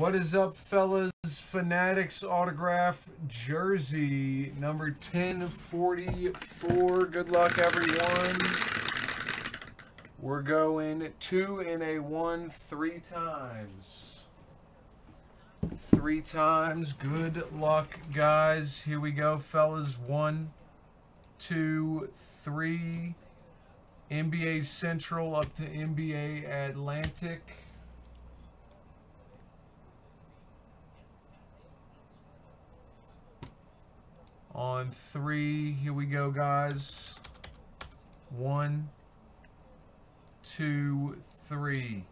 What is up, fellas? Fanatics autograph jersey number 1044. Good luck, everyone. We're going two in a one three times. Three times. Good luck, guys. Here we go, fellas. One, two, three. NBA Central up to NBA Atlantic. On three, here we go, guys. One, two, three.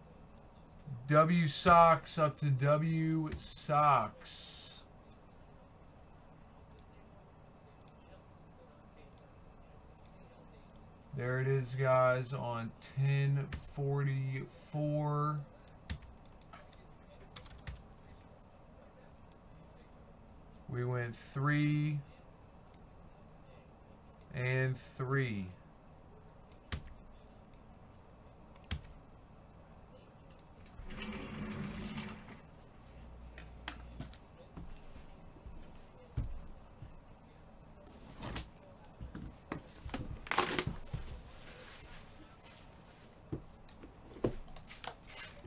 W Sox up to W Sox. There it is, guys, on 1044. We went three and three.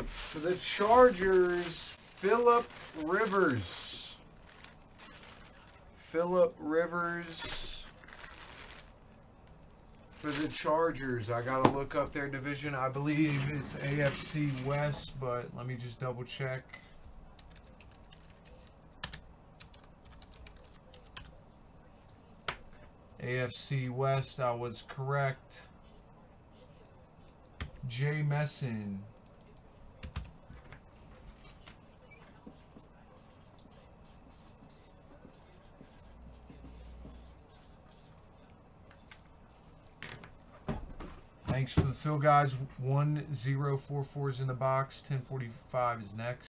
For the Chargers, Philip Rivers. Philip Rivers for the Chargers. I got to look up their division. I believe it's AFC West, but let me just double check. AFC West, I was correct. Jay Messon. Thanks for the fill, guys. 1044 is in the box. 1045 is next.